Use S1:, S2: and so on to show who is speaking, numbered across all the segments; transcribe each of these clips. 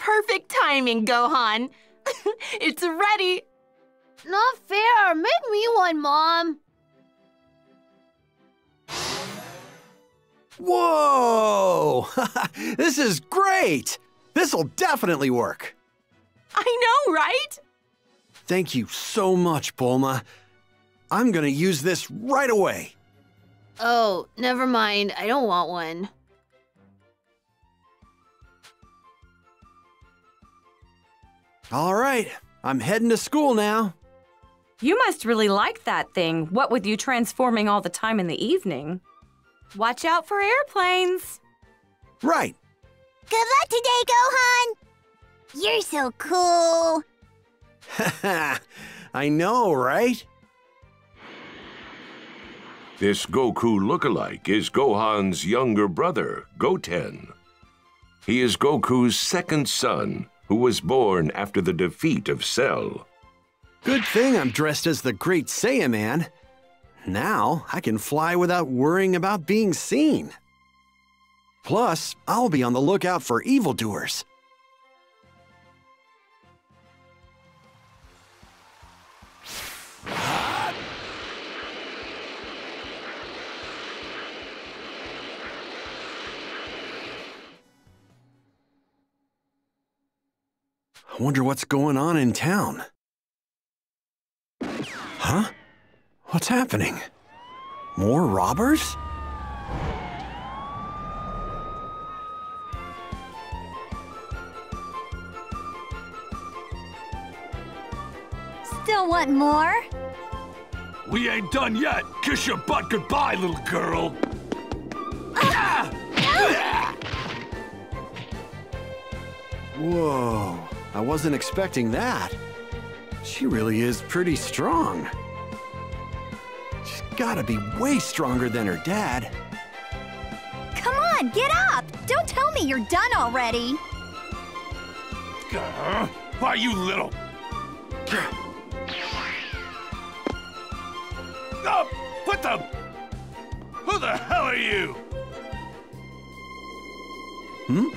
S1: perfect timing, Gohan. it's ready.
S2: Not fair. Make me one, Mom.
S3: Whoa! this is great! This'll definitely work.
S1: I know, right?
S3: Thank you so much, Bulma. I'm gonna use this right away.
S2: Oh, never mind. I don't want one.
S3: All right, I'm heading to school now.
S4: You must really like that thing, what with you transforming all the time in the evening. Watch out for airplanes.
S3: Right.
S5: Good luck today, Gohan! You're so cool!
S3: I know, right?
S6: This Goku lookalike is Gohan's younger brother, Goten. He is Goku's second son, who was born after the defeat of Cell.
S3: Good thing I'm dressed as the Great Saiyaman. Now I can fly without worrying about being seen. Plus, I'll be on the lookout for evildoers. Wonder what's going on in town. Huh? What's happening? More robbers?
S5: Still want more?
S7: We ain't done yet. Kiss your butt goodbye, little girl. Ah!
S3: Whoa, I wasn't expecting that. She really is pretty strong. She's gotta be way stronger than her dad.
S5: Come on, get up! Don't tell me you're done already!
S7: Uh, why, you little... Oh, what the... Who the hell are you? Hmm?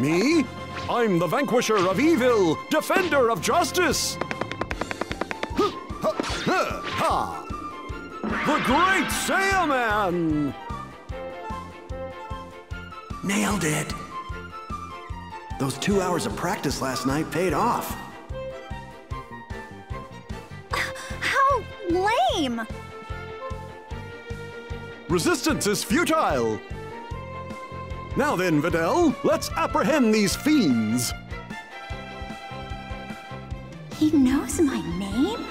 S3: Me? I'm the vanquisher of evil, defender of justice. Ha! The Great Saiyaman! Nailed it. Those two hours of practice last night paid off.
S5: How lame!
S3: Resistance is futile. Now then, Videl, let's apprehend these fiends.
S5: He knows my name?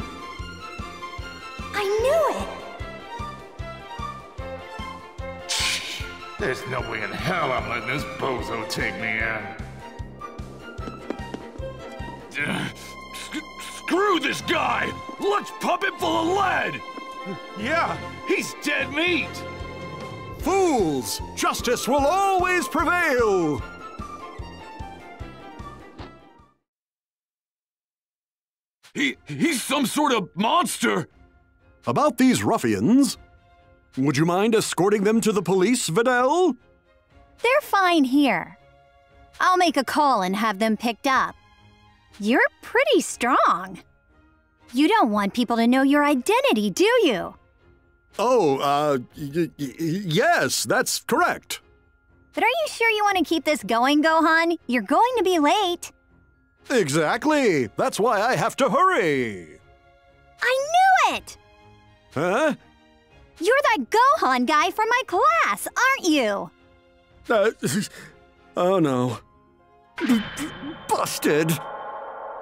S5: I knew it!
S7: There's no way in hell I'm letting this bozo take me out. Ugh, sc- Screw this guy! Let's pump him full of lead! Yeah, he's dead meat!
S3: Fools! Justice will always prevail!
S7: He, he's some sort of monster!
S3: About these ruffians, would you mind escorting them to the police, Videl?
S5: They're fine here. I'll make a call and have them picked up. You're pretty strong. You don't want people to know your identity, do you?
S3: Oh, uh, yes, that's correct.
S5: But are you sure you want to keep this going, Gohan? You're going to be late.
S3: Exactly. That's why I have to hurry.
S5: I knew it!
S3: Huh?
S5: You're that Gohan guy from my class, aren't you?
S3: Uh, oh no. Busted.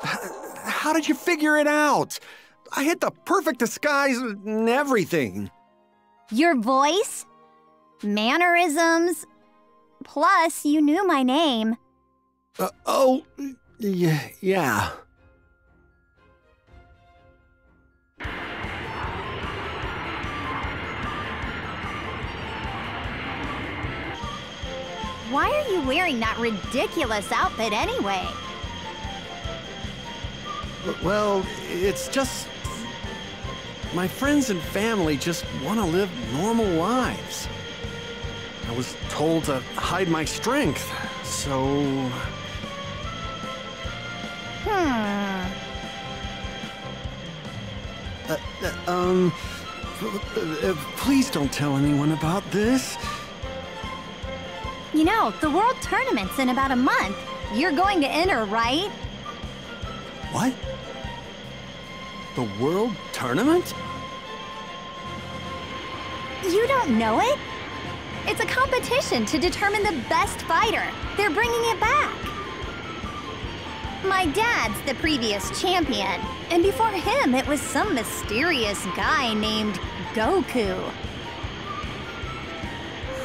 S3: How did you figure it out? I hit the perfect disguise and everything.
S5: Your voice, mannerisms, plus you knew my name.
S3: Uh, oh, yeah, yeah.
S5: Why are you wearing that ridiculous outfit anyway?
S3: Well, it's just. My friends and family just want to live normal lives. I was told to hide my strength, so.
S5: Hmm.
S3: Uh, uh, um, uh, uh, please don't tell anyone about this.
S5: You know, the World Tournament's in about a month. You're going to enter, right?
S3: What? The World Tournament?
S5: You don't know it? It's a competition to determine the best fighter. They're bringing it back. My dad's the previous champion, and before him, it was some mysterious guy named Goku.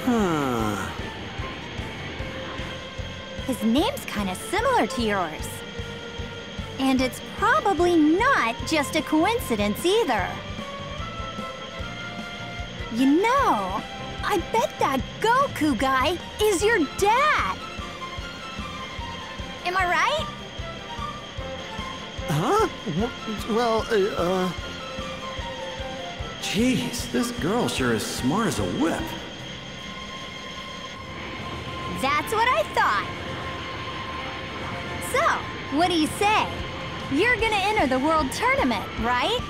S3: Huh.
S5: His name's kind of similar to yours. And it's probably not just a coincidence either. You know, I bet that Goku guy is your dad. Am I right?
S3: Huh? Well, uh, uh... Jeez, this girl sure is smart as a whip.
S5: That's what I thought. So, what do you say? You're gonna enter the World Tournament, right?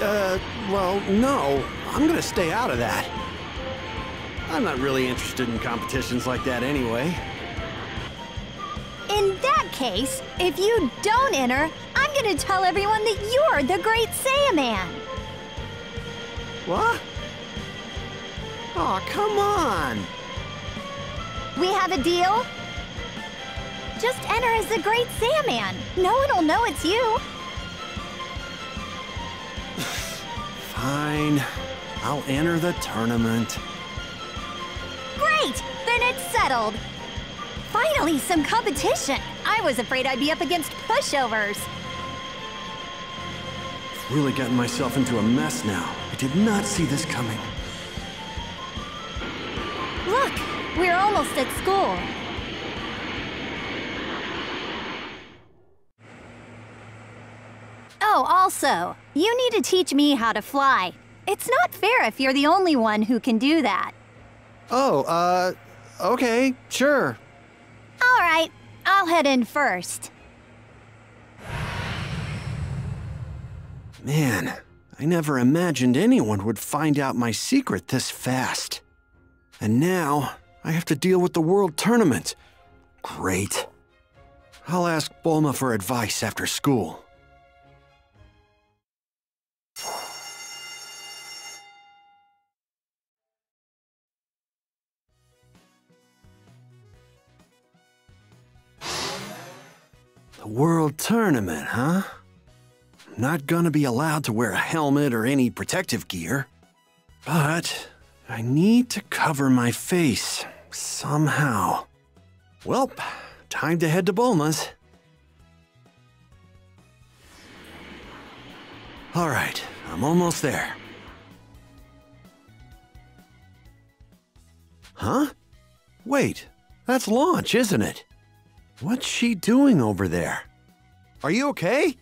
S3: Uh, well, no. I'm gonna stay out of that. I'm not really interested in competitions like that anyway.
S5: In that case, if you don't enter, I'm gonna tell everyone that you're the Great Saiyaman.
S3: What? Oh, come on.
S5: We have a deal? Just enter as the Great Saiyaman. No one will know it's you.
S3: Fine. I'll enter the tournament.
S5: Great! Then it's settled. Finally, some competition. I was afraid I'd be up against pushovers.
S3: I've Really gotten myself into a mess now. I did not see this coming.
S5: Look, we're almost at school. Oh, also, you need to teach me how to fly. It's not fair if you're the only one who can do that.
S3: Oh, uh, okay, sure.
S5: All right, I'll head in first.
S3: Man, I never imagined anyone would find out my secret this fast. And now, I have to deal with the World Tournament. Great. I'll ask Bulma for advice after school. Tournament, huh? Not gonna be allowed to wear a helmet or any protective gear. But I need to cover my face somehow. Welp, time to head to Bulma's. All right, I'm almost there. Huh? Wait, that's Launch, isn't it? What's she doing over there? Are you okay?